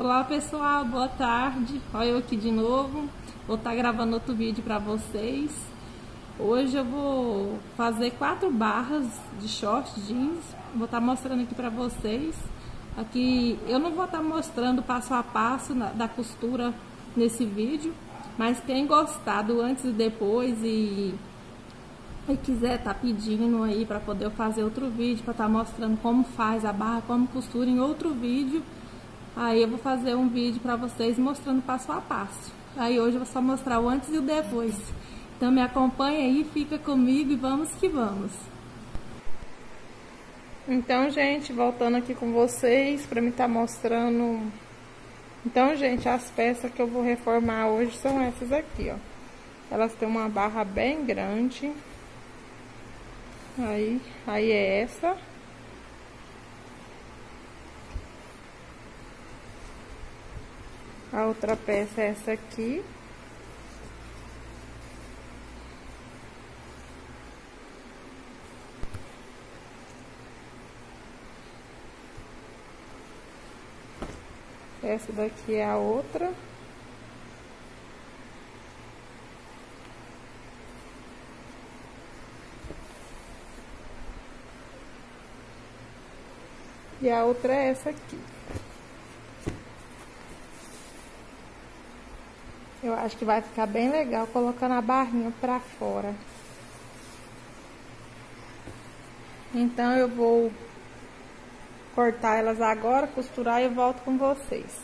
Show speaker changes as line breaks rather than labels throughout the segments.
Olá pessoal, boa tarde. Olha eu aqui de novo. Vou estar tá gravando outro vídeo para vocês. Hoje eu vou fazer quatro barras de short jeans. Vou estar tá mostrando aqui para vocês. Aqui eu não vou estar tá mostrando passo a passo da costura nesse vídeo, mas quem gostado antes e depois e e quiser tá pedindo aí para poder fazer outro vídeo, para estar tá mostrando como faz a barra, como costura em outro vídeo, aí eu vou fazer um vídeo para vocês mostrando passo a passo. Aí hoje eu vou só mostrar o antes e o depois. Então me acompanha aí, fica comigo e vamos que vamos. Então, gente, voltando aqui com vocês, para me estar tá mostrando... Então, gente, as peças que eu vou reformar hoje são essas aqui, ó. Elas têm uma barra bem grande, Aí, aí é essa. A outra peça é essa aqui. Essa daqui é a outra. E a outra é essa aqui. Eu acho que vai ficar bem legal colocando a barrinha pra fora. Então, eu vou cortar elas agora, costurar e volto com vocês.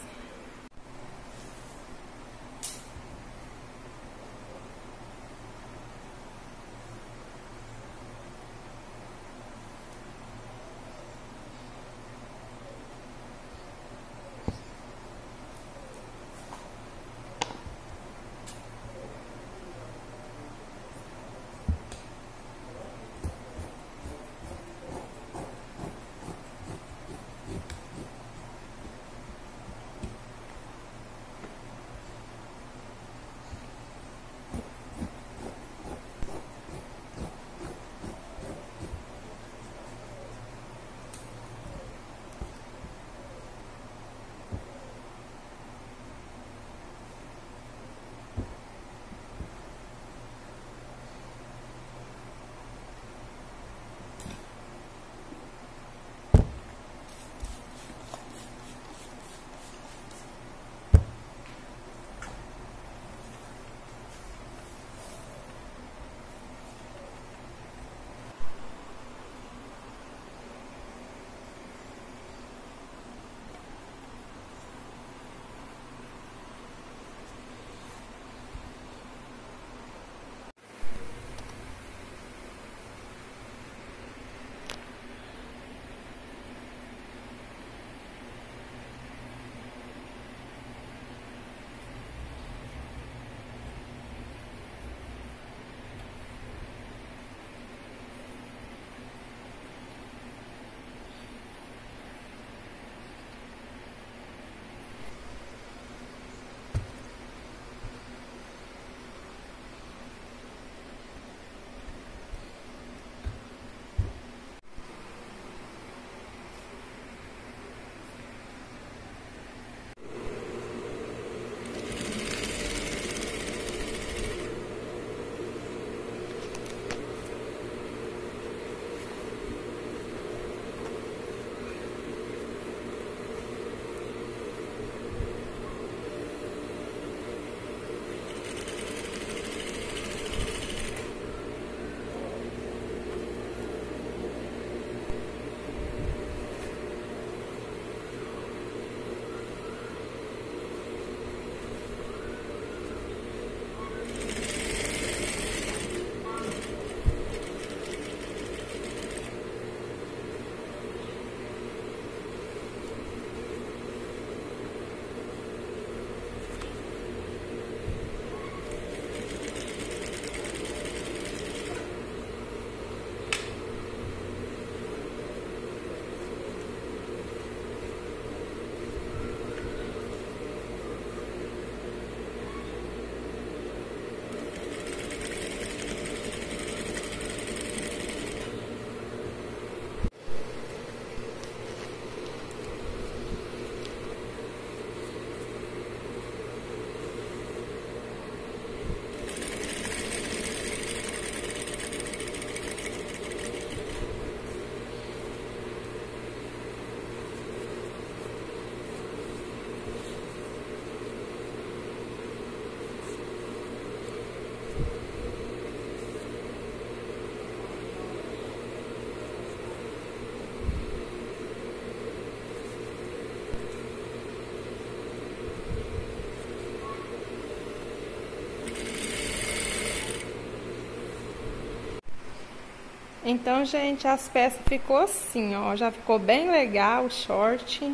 Então, gente, as peças ficou assim, ó. Já ficou bem legal o short.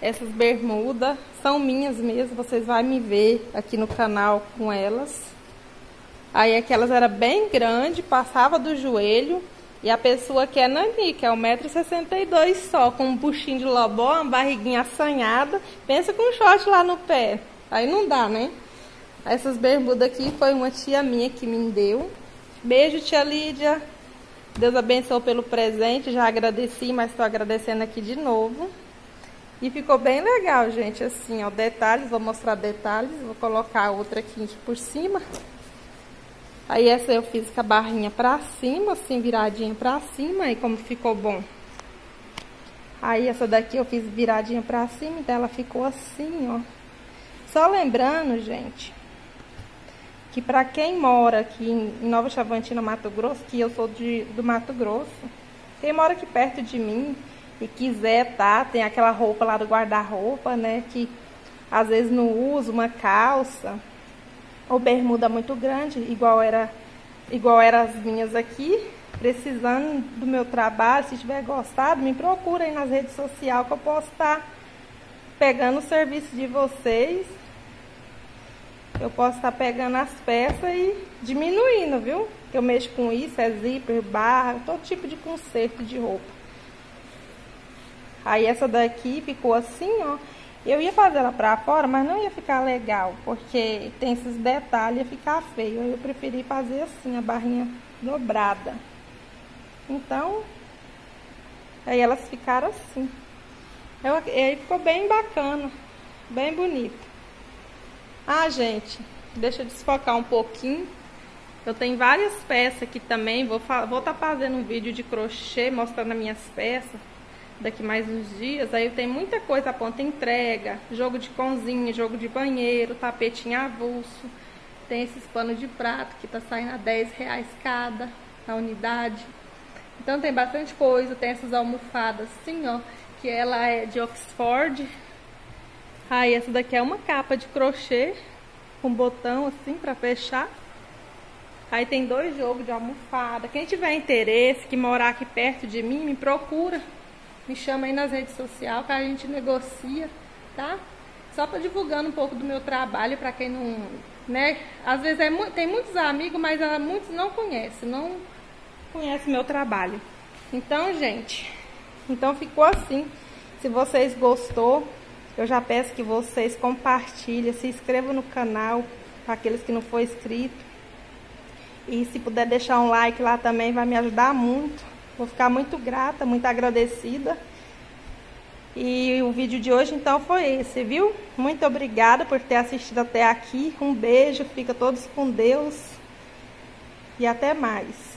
Essas bermudas são minhas mesmo. Vocês vão me ver aqui no canal com elas. Aí aquelas era bem grande, passava do joelho. E a pessoa que é Nani, que é 1,62m só, com um buchinho de lobó, uma barriguinha assanhada. Pensa com um short lá no pé. Aí não dá, né? Essas bermudas aqui foi uma tia minha que me deu. Beijo, tia Lídia. Deus abençoe pelo presente. Já agradeci, mas estou agradecendo aqui de novo. E ficou bem legal, gente. Assim, ó, detalhes. Vou mostrar detalhes. Vou colocar outra aqui por cima. Aí essa eu fiz com a barrinha pra cima, assim, viradinha pra cima. E como ficou bom. Aí essa daqui eu fiz viradinha pra cima. Então ela ficou assim, ó. Só lembrando, gente, que para quem mora aqui em Nova Chavantina, Mato Grosso, que eu sou de, do Mato Grosso, quem mora aqui perto de mim e quiser, tá? Tem aquela roupa lá do guarda-roupa, né? Que às vezes não usa uma calça ou bermuda muito grande, igual era, igual eram as minhas aqui. Precisando do meu trabalho, se tiver gostado, me procura aí nas redes sociais que eu posso estar tá pegando o serviço de vocês eu posso estar pegando as peças e diminuindo, viu? Eu mexo com isso, é zíper, barra, todo tipo de conserto de roupa. Aí essa daqui ficou assim, ó. Eu ia fazer ela pra fora, mas não ia ficar legal, porque tem esses detalhes, ia ficar feio. Eu preferi fazer assim, a barrinha dobrada. Então, aí elas ficaram assim. Eu, aí ficou bem bacana, bem bonito. Ah, gente, deixa eu desfocar um pouquinho. Eu tenho várias peças aqui também. Vou estar vou tá fazendo um vídeo de crochê mostrando as minhas peças daqui mais uns dias. Aí eu tenho muita coisa a ponta entrega, jogo de cozinha, jogo de banheiro, tapetinho avulso. Tem esses panos de prato que tá saindo a 10 reais cada a unidade. Então tem bastante coisa. Tem essas almofadas assim, ó, que ela é de Oxford. Aí essa daqui é uma capa de crochê com botão assim para fechar. Aí tem dois jogos de almofada. Quem tiver interesse, que morar aqui perto de mim, me procura. Me chama aí nas redes sociais que a gente negocia, tá? Só para divulgando um pouco do meu trabalho para quem não, né? Às vezes é, tem muitos amigos, mas ah, muitos não conhecem, não conhecem meu trabalho. Então, gente, então ficou assim. Se vocês gostou, eu já peço que vocês compartilhem, se inscrevam no canal, para aqueles que não for inscrito. E se puder deixar um like lá também, vai me ajudar muito. Vou ficar muito grata, muito agradecida. E o vídeo de hoje então foi esse, viu? Muito obrigada por ter assistido até aqui. Um beijo, fica todos com Deus. E até mais.